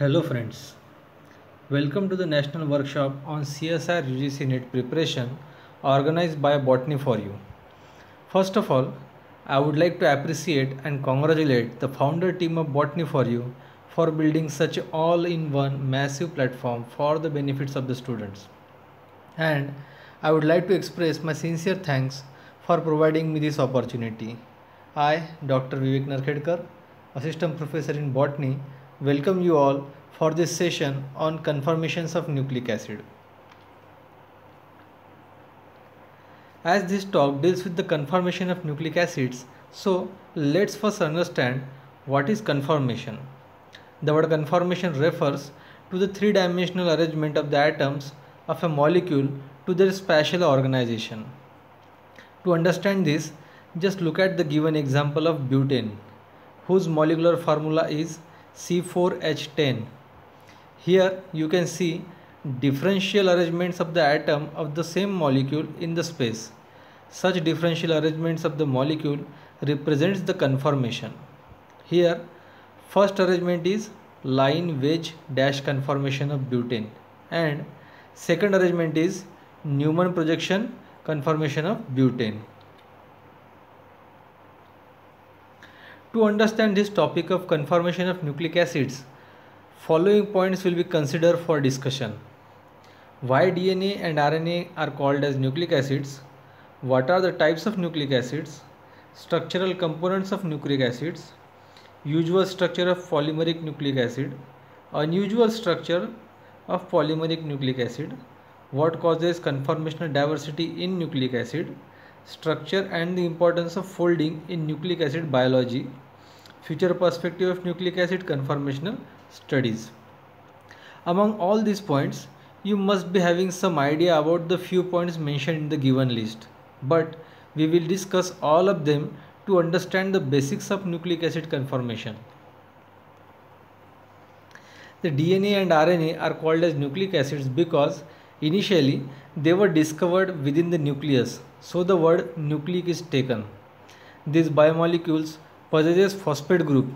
Hello friends, welcome to the national workshop on CSIR UGC NET preparation organized by Botany for You. First of all, I would like to appreciate and congratulate the founder team of Botany for You for building such all-in-one massive platform for the benefits of the students. And I would like to express my sincere thanks for providing me this opportunity. I, Dr. Vivek Narkhedkar, Assistant Professor in Botany, welcome you all for this session on conformations of nucleic acid. As this talk deals with the conformation of nucleic acids, so let's first understand what is conformation. The word conformation refers to the three-dimensional arrangement of the atoms of a molecule to their spatial organization. To understand this, just look at the given example of butane, whose molecular formula is C4H10. Here you can see differential arrangements of the atom of the same molecule in the space. Such differential arrangements of the molecule represents the conformation. Here first arrangement is line wedge dash conformation of butane and second arrangement is Newman projection conformation of butane. To understand this topic of conformation of nucleic acids, following points will be considered for discussion. Why DNA and RNA are called as nucleic acids? What are the types of nucleic acids? Structural components of nucleic acids. Usual structure of polymeric nucleic acid. Unusual structure of polymeric nucleic acid. What causes conformational diversity in nucleic acid? Structure and the importance of folding in nucleic acid biology, future perspective of nucleic acid conformational studies. Among all these points, you must be having some idea about the few points mentioned in the given list, but we will discuss all of them to understand the basics of nucleic acid conformation. The DNA and RNA are called as nucleic acids because initially they were discovered within the nucleus so the word nucleic is taken. These biomolecules possesses phosphate group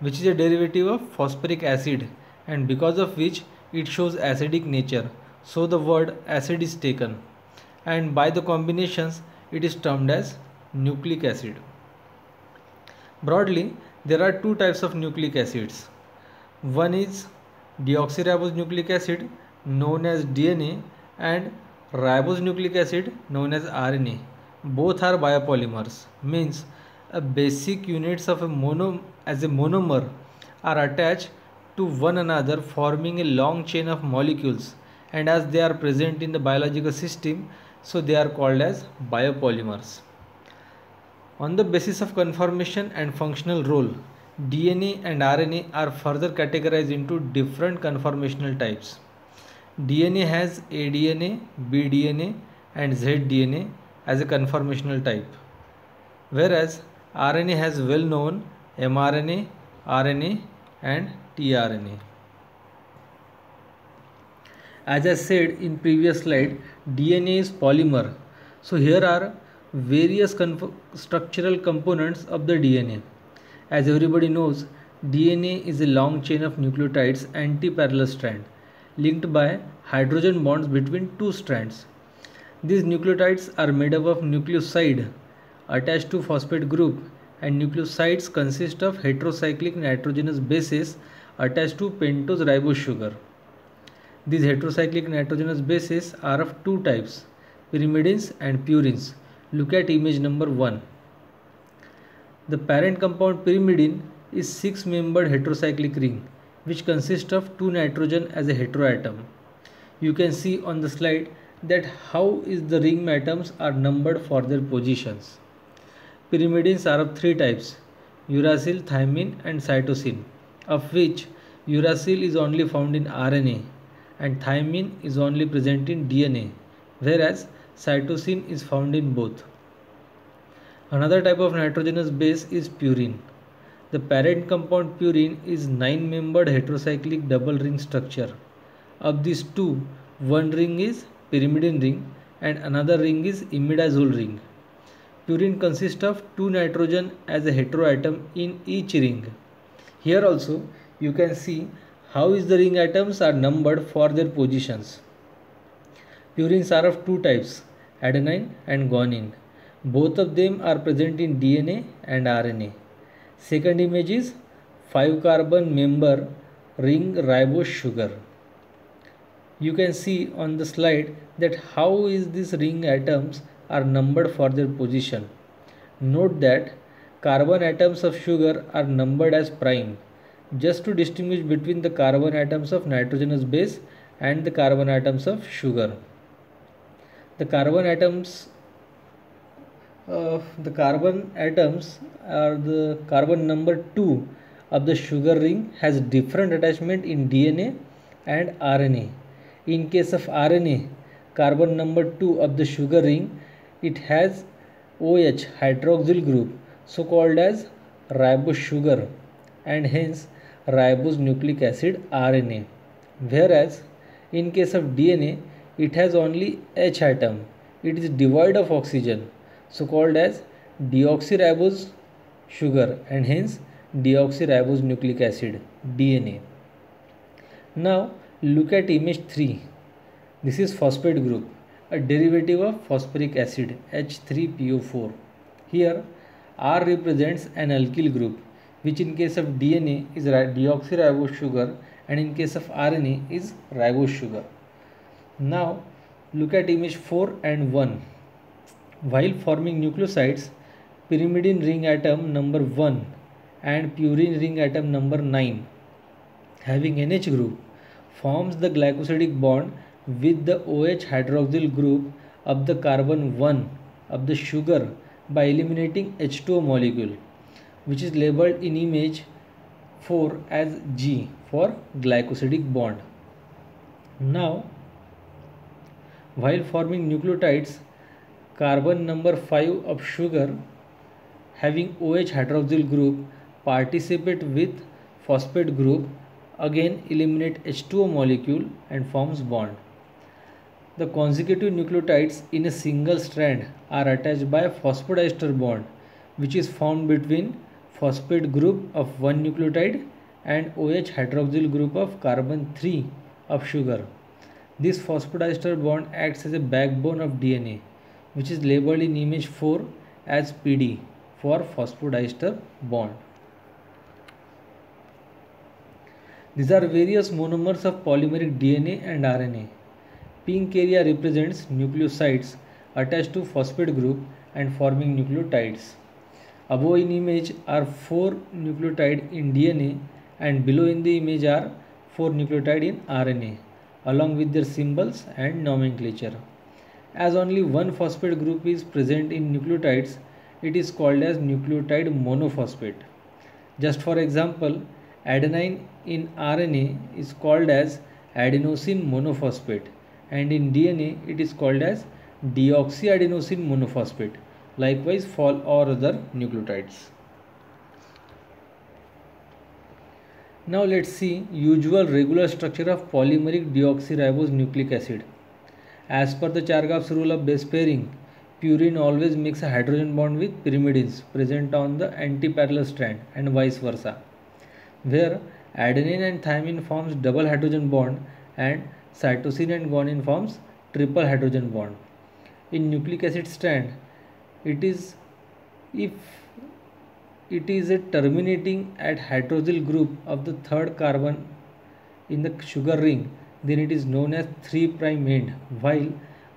which is a derivative of phosphoric acid and because of which it shows acidic nature so the word acid is taken and by the combinations it is termed as nucleic acid. Broadly there are two types of nucleic acids. One is deoxyribose nucleic acid known as DNA and ribose nucleic acid known as RNA. Both are biopolymers, means basic units of a mono as a monomer are attached to one another forming a long chain of molecules and as they are present in the biological system so they are called as biopolymers. On the basis of conformation and functional role, DNA and RNA are further categorized into different conformational types. DNA has aDNA, bDNA and zDNA as a conformational type, whereas rRNA has well known mRNA, RNA and tRNA. As I said in previous slide, DNA is polymer. So here are various structural components of the DNA. As everybody knows, DNA is a long chain of nucleotides anti-parallel strand linked by hydrogen bonds between two strands. These nucleotides are made up of nucleoside attached to phosphate group and nucleosides consist of heterocyclic nitrogenous bases attached to pentose ribose sugar. These heterocyclic nitrogenous bases are of two types, pyrimidines and purines. Look at image number 1. The parent compound pyrimidine is 6-membered heterocyclic ring which consists of two nitrogen as a heteroatom. You can see on the slide that how is the ring atoms are numbered for their positions. Pyrimidines are of three types uracil, thymine and cytosine of which uracil is only found in RNA and thymine is only present in DNA whereas cytosine is found in both. Another type of nitrogenous base is purine. The parent compound purine is 9-membered heterocyclic double ring structure. Of these two, one ring is pyrimidine ring and another ring is imidazole ring. Purine consists of two nitrogen as a heteroatom in each ring. Here also you can see how is the ring atoms are numbered for their positions. Purines are of two types, adenine and guanine. Both of them are present in DNA and RNA. Second image is 5 carbon member ring ribose sugar. You can see on the slide that how is this ring atoms are numbered for their position. Note that carbon atoms of sugar are numbered as prime just to distinguish between the carbon atoms of nitrogenous base and the carbon atoms of sugar. The carbon atoms uh, the carbon atoms are the carbon number 2 of the sugar ring has different attachment in DNA and RNA. In case of RNA, carbon number 2 of the sugar ring, it has OH hydroxyl group so called as ribose sugar and hence ribose nucleic acid RNA. Whereas in case of DNA, it has only H atom. It is devoid of oxygen so called as deoxyribose sugar and hence deoxyribose nucleic acid DNA. Now look at image 3. This is phosphate group, a derivative of phosphoric acid H3PO4. Here R represents an alkyl group which in case of DNA is deoxyribose sugar and in case of RNA is ribose sugar. Now look at image 4 and 1. While forming nucleosides, pyrimidine ring atom number 1 and purine ring atom number 9 having NH group forms the glycosidic bond with the OH hydroxyl group of the carbon 1 of the sugar by eliminating H2O molecule which is labeled in image 4 as G for glycosidic bond. Now while forming nucleotides carbon number 5 of sugar having OH hydroxyl group participate with phosphate group again eliminate H2O molecule and forms bond. The consecutive nucleotides in a single strand are attached by a phosphodiester bond which is formed between phosphate group of one nucleotide and OH hydroxyl group of carbon 3 of sugar. This phosphodiester bond acts as a backbone of DNA which is labeled in image 4 as PD for phosphodiester bond. These are various monomers of polymeric DNA and RNA. Pink area represents nucleosides attached to phosphate group and forming nucleotides. Above in image are 4 nucleotide in DNA and below in the image are 4 nucleotide in RNA along with their symbols and nomenclature. As only one phosphate group is present in nucleotides, it is called as nucleotide monophosphate. Just for example, adenine in RNA is called as adenosine monophosphate and in DNA it is called as deoxyadenosine monophosphate. Likewise for all other nucleotides. Now let's see usual regular structure of polymeric deoxyribose nucleic acid. As per the Chargaff's rule of base pairing, purine always makes a hydrogen bond with pyrimidines present on the antiparallel strand and vice versa. Where adenine and thymine forms double hydrogen bond and cytosine and guanine forms triple hydrogen bond. In nucleic acid strand, it is if it is a terminating at hydroxyl group of the third carbon in the sugar ring then it is known as 3 prime end while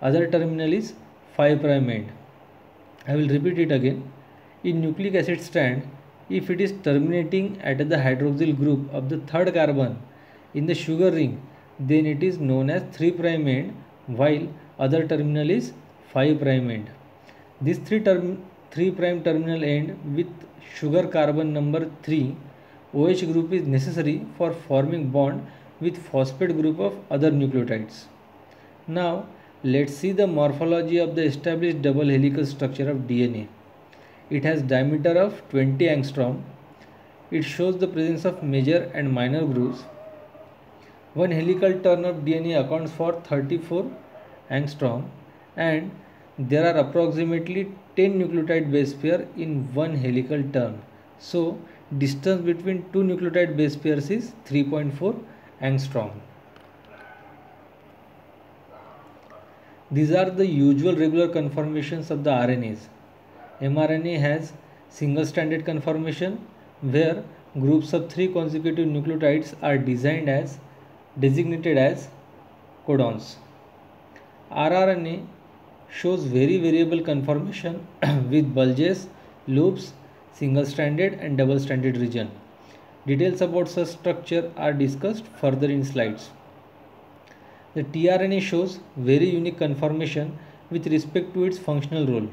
other terminal is 5 prime end. I will repeat it again. In nucleic acid strand, if it is terminating at the hydroxyl group of the third carbon in the sugar ring, then it is known as 3 prime end while other terminal is 5 prime end. This 3 term 3 prime terminal end with sugar carbon number 3 OH group is necessary for forming bond with phosphate group of other nucleotides. Now let's see the morphology of the established double helical structure of DNA. It has diameter of 20 angstrom. It shows the presence of major and minor grooves. One helical turn of DNA accounts for 34 angstrom and there are approximately 10 nucleotide base pair in one helical turn. So distance between two nucleotide base pairs is 3.4 angstrom. These are the usual regular conformations of the RNAs. mRNA has single stranded conformation where groups of three consecutive nucleotides are designed as designated as codons. rRNA shows very variable conformation with bulges, loops, single stranded and double stranded region. Details about such structure are discussed further in slides. The tRNA shows very unique conformation with respect to its functional role.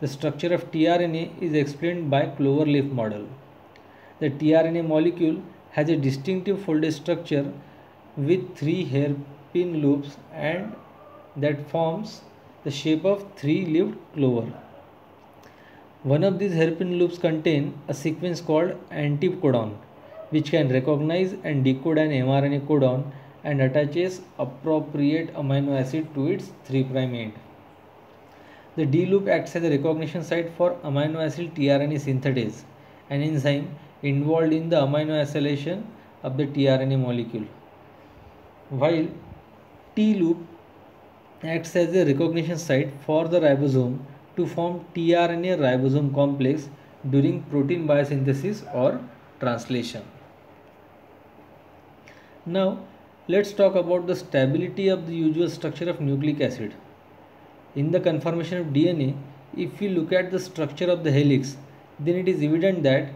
The structure of tRNA is explained by cloverleaf model. The tRNA molecule has a distinctive folded structure with three hairpin loops and that forms the shape of three-leaved clover. One of these hairpin loops contain a sequence called anticodon which can recognize and decode an mRNA codon and attaches appropriate amino acid to its 3' end. The D loop acts as a recognition site for amino acid tRNA synthetase, an enzyme involved in the amino acylation of the tRNA molecule. While T loop acts as a recognition site for the ribosome to form tRNA ribosome complex during protein biosynthesis or translation. Now let's talk about the stability of the usual structure of nucleic acid. In the conformation of DNA, if we look at the structure of the helix, then it is evident that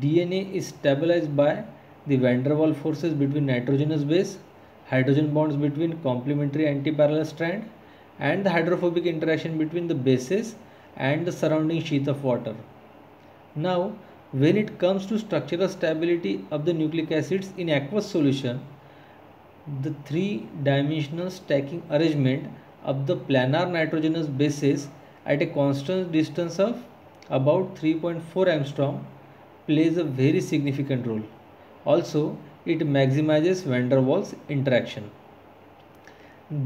DNA is stabilized by the van der Waals forces between nitrogenous base hydrogen bonds between complementary antiparallel strand and the hydrophobic interaction between the bases and the surrounding sheath of water. Now, when it comes to structural stability of the nucleic acids in aqueous solution, the three-dimensional stacking arrangement of the planar nitrogenous bases at a constant distance of about 3.4 angstrom plays a very significant role. Also, it maximizes van der Waals interaction.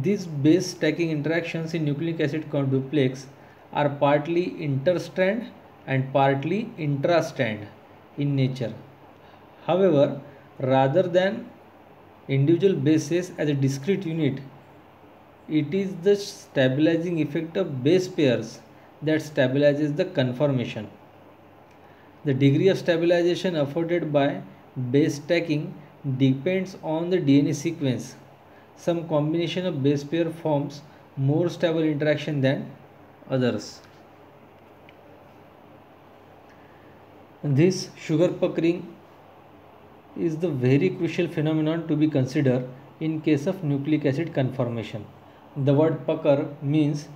These base stacking interactions in nucleic acid duplex are partly interstrand and partly intrastrand in nature. However, rather than individual bases as a discrete unit, it is the stabilizing effect of base pairs that stabilizes the conformation. The degree of stabilization afforded by base stacking depends on the DNA sequence. Some combination of base pair forms more stable interaction than others. This sugar puckering is the very crucial phenomenon to be considered in case of nucleic acid conformation. The word pucker means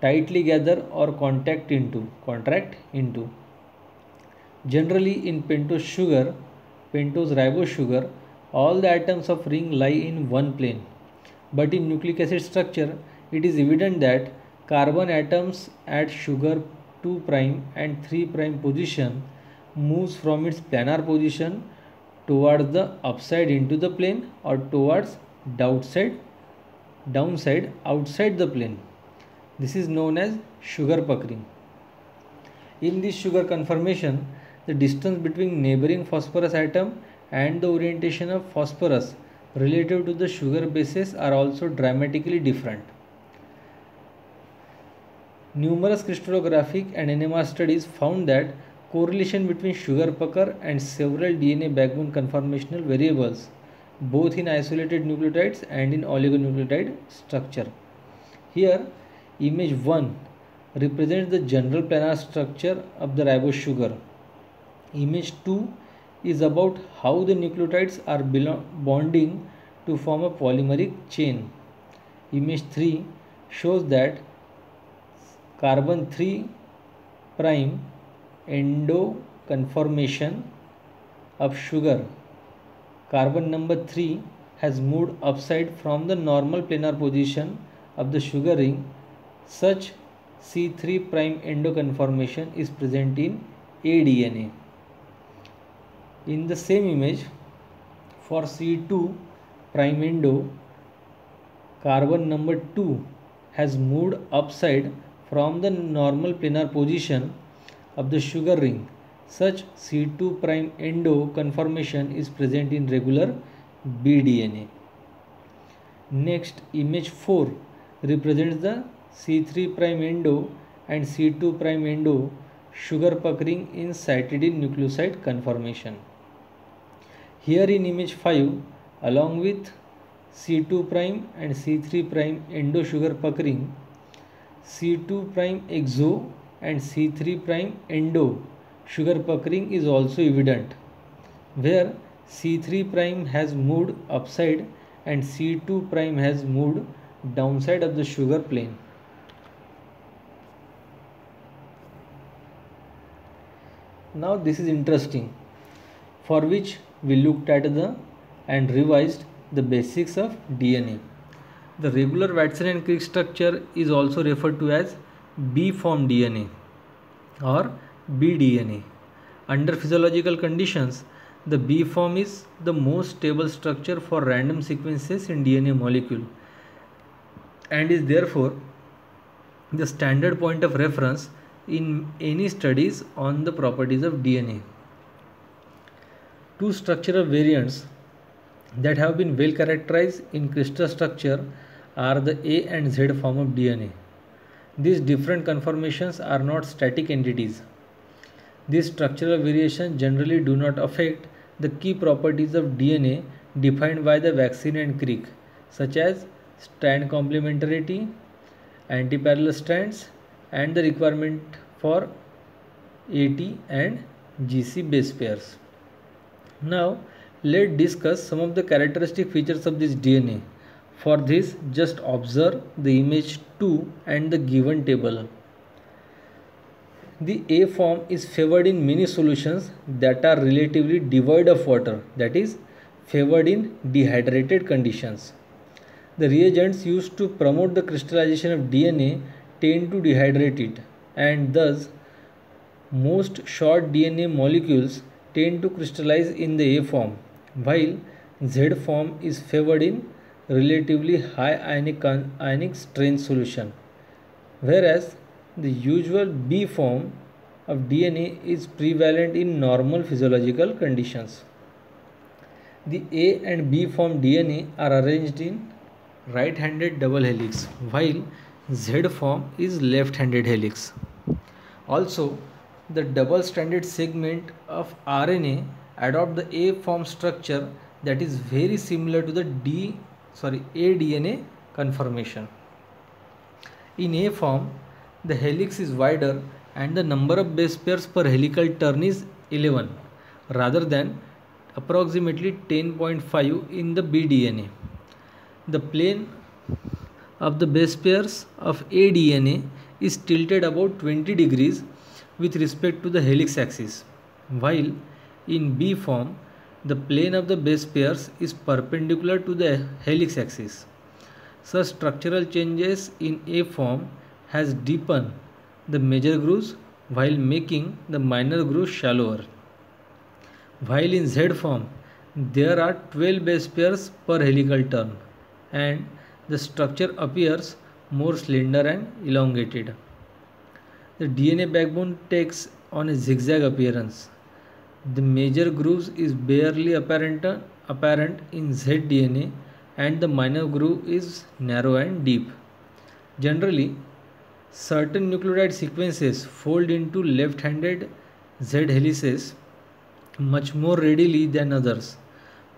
tightly gather or contact into, contract into. Generally in pentose sugar, pentose ribose sugar, all the atoms of ring lie in one plane. But in nucleic acid structure, it is evident that carbon atoms at sugar 2' and 3' position moves from its planar position towards the upside into the plane or towards downside downside outside the plane. This is known as sugar puckering. In this sugar conformation, the distance between neighboring phosphorus atom and the orientation of phosphorus relative to the sugar bases are also dramatically different. Numerous crystallographic and NMR studies found that correlation between sugar pucker and several DNA backbone conformational variables both in isolated nucleotides and in oligonucleotide structure. Here image 1 represents the general planar structure of the ribose sugar. Image 2 is about how the nucleotides are bonding to form a polymeric chain. Image 3 shows that carbon 3 prime endo conformation of sugar. Carbon number 3 has moved upside from the normal planar position of the sugar ring. Such C3 prime endo conformation is present in aDNA in the same image for C2 prime endo carbon number 2 has moved upside from the normal planar position of the sugar ring such C2 prime endo conformation is present in regular bDNA. Next image 4 represents the C3 prime endo and C2 prime endo sugar puckering in cytidine nucleoside conformation. Here in image 5 along with C2 prime and C3 prime endo sugar puckering C2 prime exo and C3 prime endo sugar puckering is also evident where C3 prime has moved upside and C2 prime has moved downside of the sugar plane. Now this is interesting for which we looked at the and revised the basics of DNA. The regular Watson and Crick structure is also referred to as B form DNA or bDNA. Under physiological conditions, the B form is the most stable structure for random sequences in DNA molecule and is therefore the standard point of reference in any studies on the properties of DNA. Two structural variants that have been well characterized in crystal structure are the A and Z form of DNA. These different conformations are not static entities. These structural variations generally do not affect the key properties of DNA defined by the Watson and Crick, such as strand complementarity, antiparallel strands, and the requirement for AT and GC base pairs. Now, let's discuss some of the characteristic features of this DNA. For this, just observe the image 2 and the given table. The A form is favored in many solutions that are relatively devoid of water, that is, favored in dehydrated conditions. The reagents used to promote the crystallization of DNA tend to dehydrate it, and thus, most short DNA molecules tend to crystallize in the A form, while Z form is favored in relatively high ionic, ionic strength solution, whereas the usual B form of DNA is prevalent in normal physiological conditions. The A and B form DNA are arranged in right-handed double helix while Z form is left-handed helix. Also, the double-stranded segment of RNA adopt the A form structure that is very similar to the D sorry A DNA conformation. In A form, the helix is wider and the number of base pairs per helical turn is 11 rather than approximately 10.5 in the bDNA. The plane of the base pairs of aDNA is tilted about 20 degrees with respect to the helix axis, while in B form the plane of the base pairs is perpendicular to the helix axis. Such structural changes in A form has deepened the major grooves while making the minor grooves shallower. While in Z form, there are 12 base pairs per helical turn and the structure appears more slender and elongated. The DNA backbone takes on a zigzag appearance. The major groove is barely apparent, apparent in Z DNA and the minor groove is narrow and deep. Generally, certain nucleotide sequences fold into left-handed Z helices much more readily than others.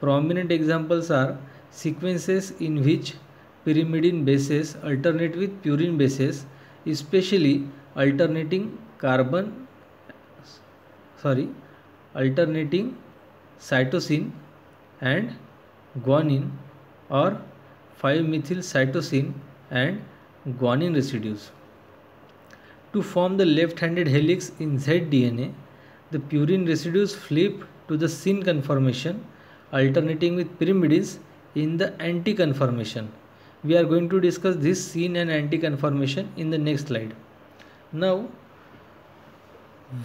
Prominent examples are sequences in which pyrimidine bases alternate with purine bases, especially alternating carbon sorry alternating cytosine and guanine or 5-methyl cytosine and guanine residues. To form the left-handed helix in Z-DNA, the purine residues flip to the syn conformation alternating with pyrimidines in the anti-conformation. We are going to discuss this syn and anti-conformation in the next slide. Now,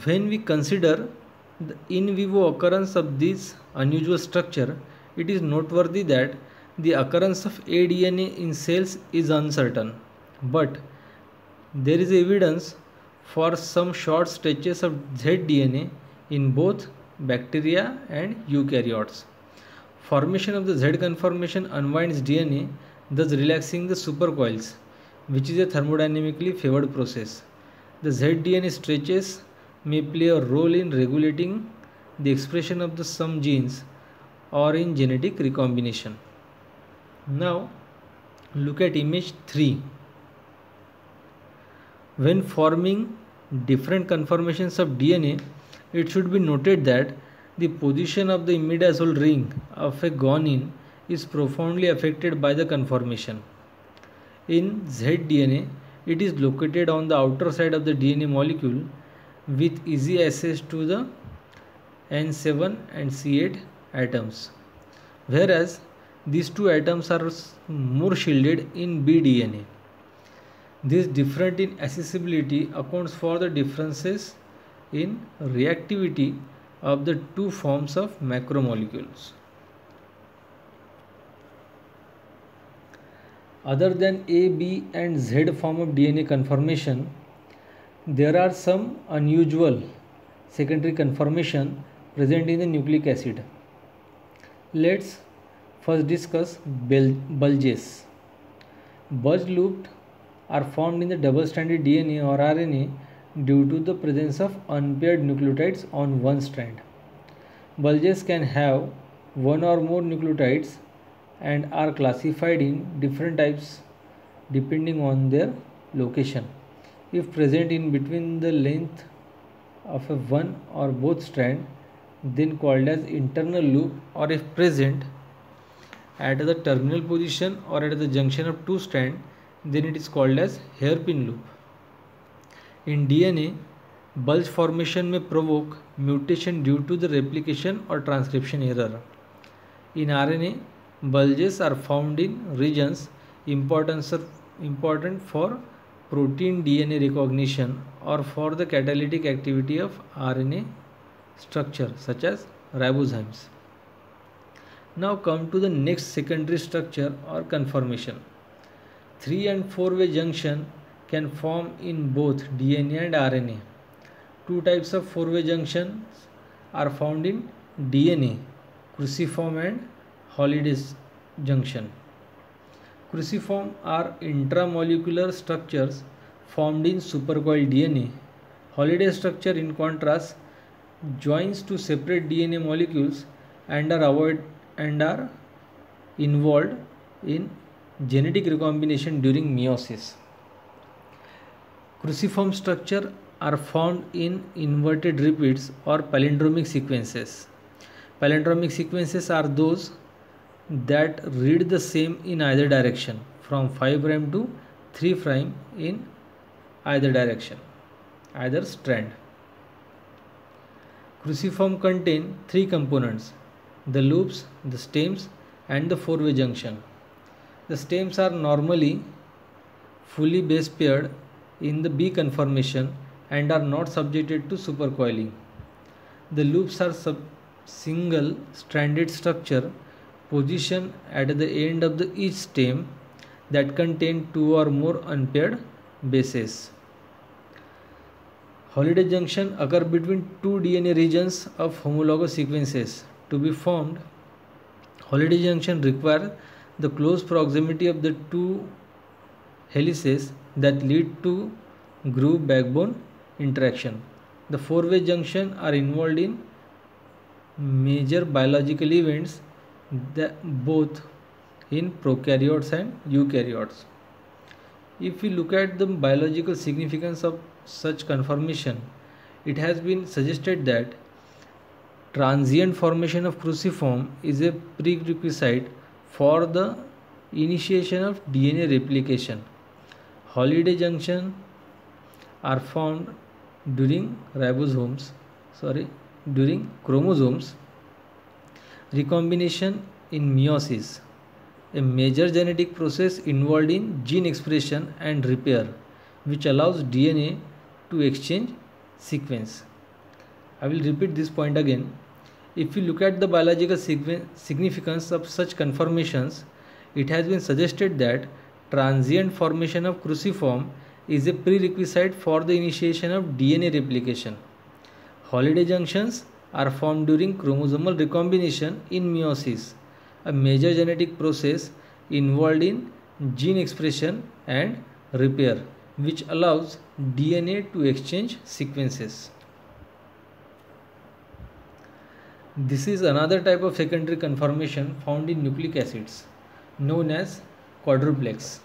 when we consider the in vivo occurrence of this unusual structure, it is noteworthy that the occurrence of aDNA in cells is uncertain, but there is evidence for some short stretches of ZDNA in both bacteria and eukaryotes. Formation of the Z conformation unwinds DNA, thus relaxing the supercoils, which is a thermodynamically favored process. The Z DNA stretches may play a role in regulating the expression of the some genes or in genetic recombination. Now look at image 3. When forming different conformations of DNA, it should be noted that the position of the imidazole ring of a guanine is profoundly affected by the conformation. In zDNA, it is located on the outer side of the DNA molecule with easy access to the N7 and C8 atoms. Whereas these two atoms are more shielded in bDNA. This difference in accessibility accounts for the differences in reactivity of the two forms of macromolecules. Other than A, B and Z form of DNA conformation, there are some unusual secondary conformation present in the nucleic acid. Let's first discuss bulges. Bulge loops are formed in the double-stranded DNA or RNA due to the presence of unpaired nucleotides on one strand. Bulges can have one or more nucleotides and are classified in different types depending on their location. If present in between the length of a one or both strand, then called as internal loop or if present at the terminal position or at the junction of two strands then it is called as hairpin loop. In DNA, bulge formation may provoke mutation due to the replication or transcription error. In RNA, bulges are found in regions important important for protein DNA recognition or for the catalytic activity of RNA structure such as ribozymes. Now come to the next secondary structure or conformation. 3 and 4 way junction can form in both DNA and RNA. Two types of 4 way junctions are found in DNA cruciform and Holliday junction. Cruciform are intramolecular structures formed in supercoiled DNA. Holliday structure in contrast joins two separate DNA molecules and are avoid and are involved in genetic recombination during meiosis. Cruciform structure are found in inverted repeats or palindromic sequences. Palindromic sequences are those that read the same in either direction from 5 prime to 3 prime in either direction, either strand. Cruciform contain three components the loops, the stems and the four-way junction. The stems are normally fully base paired in the B conformation and are not subjected to supercoiling. The loops are single stranded structure positioned at the end of the each stem that contain two or more unpaired bases. Holliday junction occur between two DNA regions of homologous sequences to be formed, Holliday junction require the close proximity of the two helices that lead to groove backbone interaction. The four-way junction are involved in major biological events that both in prokaryotes and eukaryotes. If we look at the biological significance of such conformation, it has been suggested that transient formation of cruciform is a prerequisite for the initiation of DNA replication. Holliday junction are found during ribosomes, sorry, during chromosomes recombination in meiosis, a major genetic process involved in gene expression and repair which allows DNA to exchange sequence. I will repeat this point again. If you look at the biological significance of such conformations, it has been suggested that transient formation of cruciform is a prerequisite for the initiation of DNA replication. Holliday junctions are formed during chromosomal recombination in meiosis a major genetic process involved in gene expression and repair which allows DNA to exchange sequences. This is another type of secondary conformation found in nucleic acids known as quadruplex.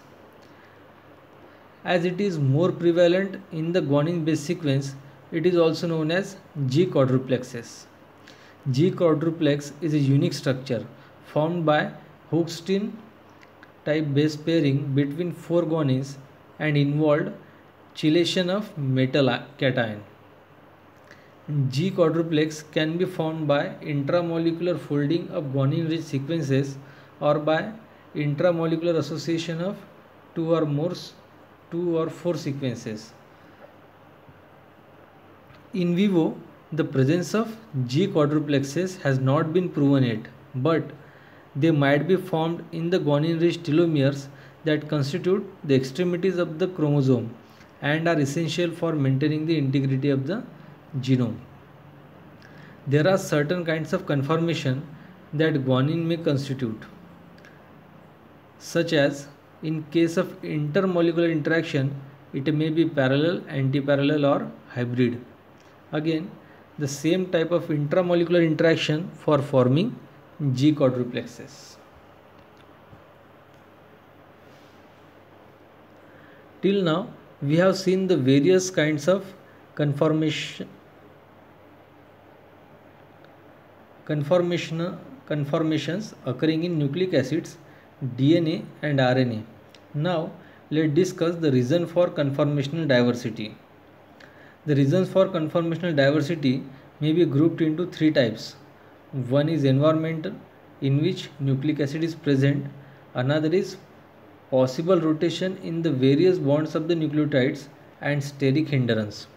As it is more prevalent in the guanine base sequence, it is also known as G quadruplexes. G quadruplex is a unique structure formed by Hoogsteen type base pairing between four guanines and involved chelation of metal cation. G quadruplex can be formed by intramolecular folding of guanine rich sequences or by intramolecular association of two or more two or four sequences. In vivo, the presence of G quadruplexes has not been proven yet, but they might be formed in the guanine rich telomeres that constitute the extremities of the chromosome and are essential for maintaining the integrity of the genome. There are certain kinds of conformation that guanine may constitute, such as in case of intermolecular interaction, it may be parallel, antiparallel or hybrid. Again, the same type of intramolecular interaction for forming G quadruplexes. Till now, we have seen the various kinds of conformation conformation conformations occurring in nucleic acids DNA and RNA. Now let's discuss the reason for conformational diversity. The reasons for conformational diversity may be grouped into three types. One is environmental in which nucleic acid is present. Another is possible rotation in the various bonds of the nucleotides and steric hindrance.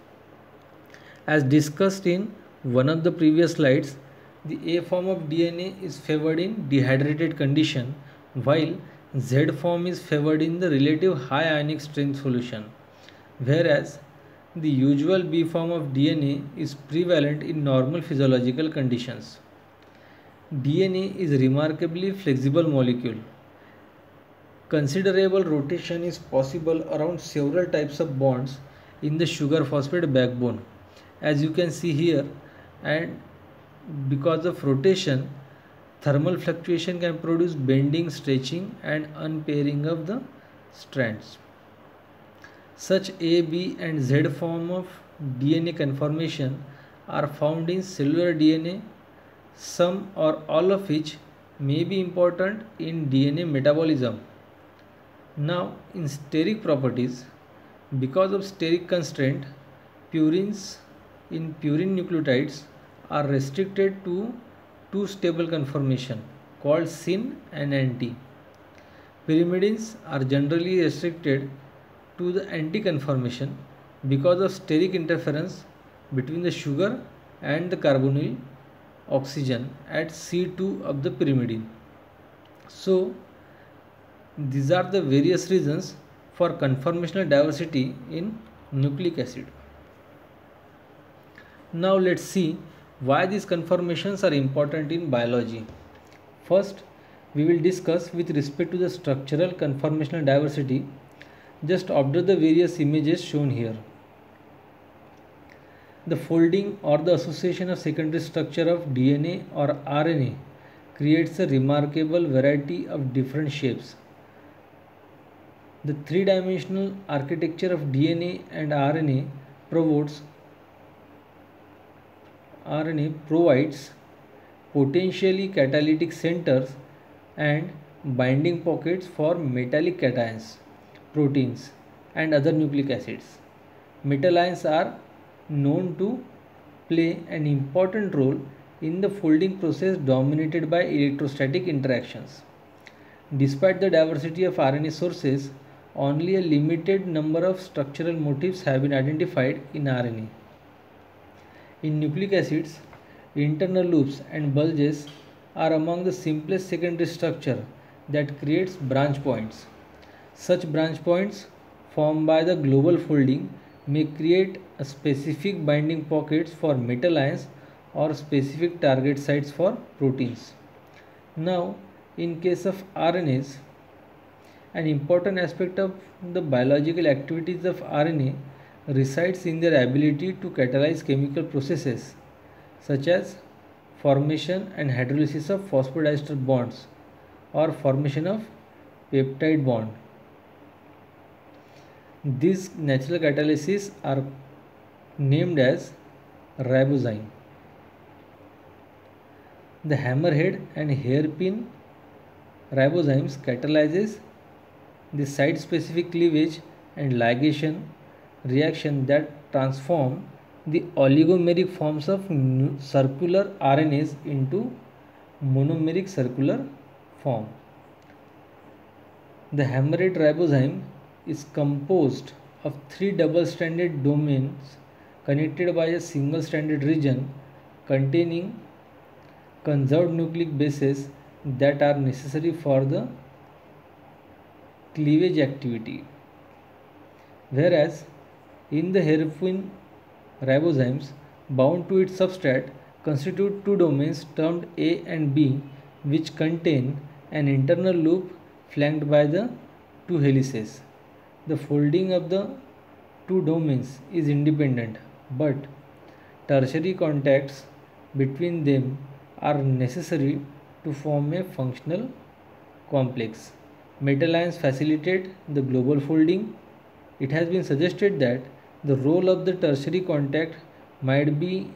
As discussed in one of the previous slides, the A form of DNA is favored in dehydrated condition while Z form is favored in the relative high ionic strength solution whereas the usual B form of DNA is prevalent in normal physiological conditions. DNA is remarkably flexible molecule. Considerable rotation is possible around several types of bonds in the sugar phosphate backbone. As you can see here and because of rotation thermal fluctuation can produce bending stretching and unpairing of the strands such A, B and Z form of DNA conformation are found in cellular DNA some or all of which may be important in DNA metabolism now in steric properties, because of steric constraint, purines in purine nucleotides are restricted to two stable conformation called syn and anti. Pyrimidines are generally restricted to the anti conformation because of steric interference between the sugar and the carbonyl oxygen at C2 of the pyrimidine. So these are the various reasons for conformational diversity in nucleic acid. Now let's see why these conformations are important in biology. First, we will discuss with respect to the structural conformational diversity. Just observe the various images shown here. The folding or the association of secondary structure of DNA or RNA creates a remarkable variety of different shapes the three-dimensional architecture of DNA and RNA provides RNA provides potentially catalytic centers and binding pockets for metallic cations, proteins and other nucleic acids. Metal ions are known to play an important role in the folding process dominated by electrostatic interactions. Despite the diversity of RNA sources, only a limited number of structural motifs have been identified in RNA. In nucleic acids, internal loops and bulges are among the simplest secondary structure that creates branch points. Such branch points formed by the global folding may create specific binding pockets for metal ions or specific target sites for proteins. Now, in case of RNAs, an important aspect of the biological activities of RNA resides in their ability to catalyze chemical processes such as formation and hydrolysis of phosphodiester bonds or formation of peptide bond. These natural catalyses are named as ribozyme. The hammerhead and hairpin ribozymes catalyzes the site specific cleavage and ligation reaction that transform the oligomeric forms of circular RNAs into monomeric circular form. The hammerhead ribozyme is composed of three double-stranded domains connected by a single-stranded region containing conserved nucleic bases that are necessary for the cleavage activity. Whereas in the hairpin ribozymes bound to its substrate constitute two domains termed A and B which contain an internal loop flanked by the two helices. The folding of the two domains is independent but tertiary contacts between them are necessary to form a functional complex. Metal ions facilitate the global folding. It has been suggested that the role of the tertiary contact might be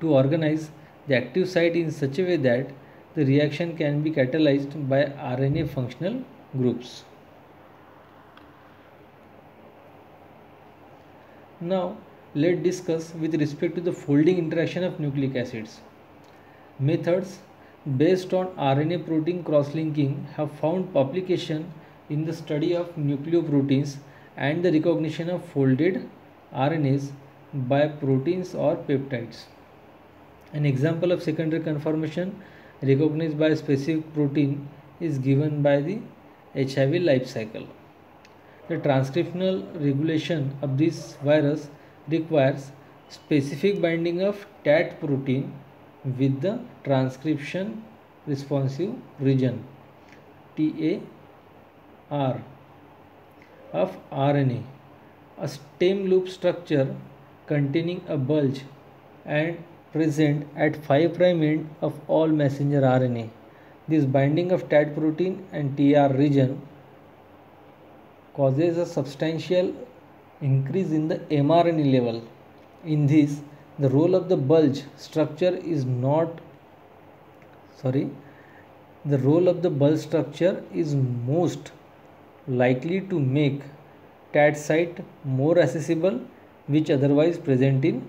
to organize the active site in such a way that the reaction can be catalyzed by RNA functional groups. Now let's discuss with respect to the folding interaction of nucleic acids. Methods based on RNA protein cross-linking have found publication in the study of nucleoproteins and the recognition of folded RNAs by proteins or peptides. An example of secondary conformation recognized by a specific protein is given by the HIV life cycle. The transcriptional regulation of this virus requires specific binding of TAT protein with the transcription responsive region TAR of RNA, a stem loop structure containing a bulge and present at 5 prime end of all messenger RNA. This binding of TAT protein and TR region causes a substantial increase in the mRNA level. In this, the role of the bulge structure is not sorry the role of the bulge structure is most likely to make TAT site more accessible which otherwise present in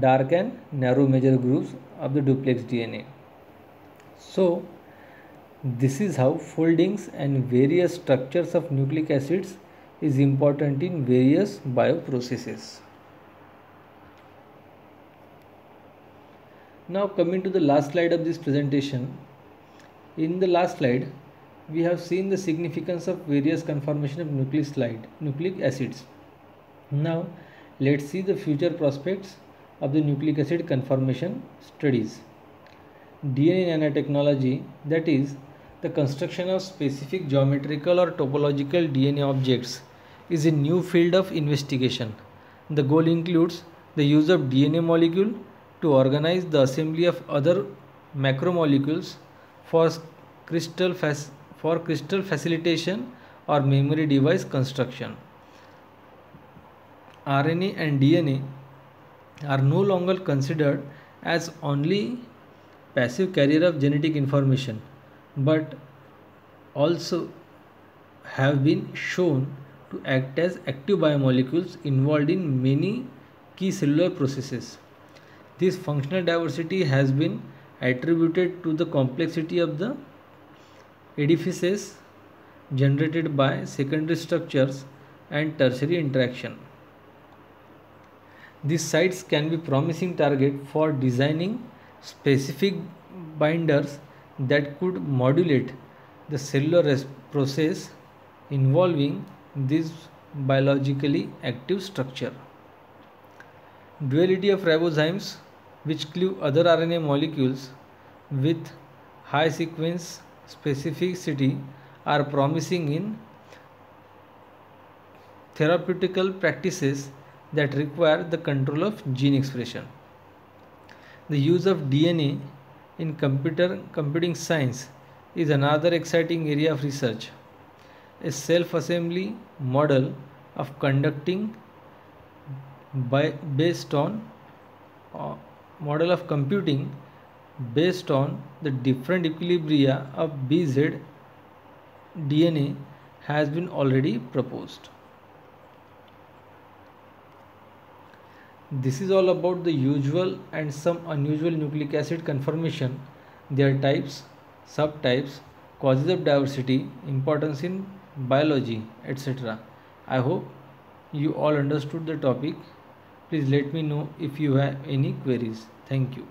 dark and narrow major grooves of the duplex DNA. So this is how foldings and various structures of nucleic acids is important in various bioprocesses. Now coming to the last slide of this presentation. In the last slide, we have seen the significance of various conformation of nucleic slide, nucleic acids. Now let's see the future prospects of the nucleic acid conformation studies. DNA nanotechnology that is the construction of specific geometrical or topological DNA objects is a new field of investigation. The goal includes the use of DNA molecule to organize the assembly of other macromolecules for crystal for crystal facilitation or memory device construction. RNA and DNA are no longer considered as only passive carrier of genetic information but also have been shown to act as active biomolecules involved in many key cellular processes. This functional diversity has been attributed to the complexity of the edifices generated by secondary structures and tertiary interaction. These sites can be promising target for designing specific binders that could modulate the cellular process involving this biologically active structure. Duality of ribozymes which cleave other RNA molecules with high sequence specificity are promising in therapeutical practices that require the control of gene expression. The use of DNA in computer computing science is another exciting area of research. A self-assembly model of conducting by, based on uh, model of computing based on the different equilibria of BZ DNA has been already proposed. This is all about the usual and some unusual nucleic acid conformation, their types, subtypes, causes of diversity, importance in biology, etc. I hope you all understood the topic. Please let me know if you have any queries. Thank you.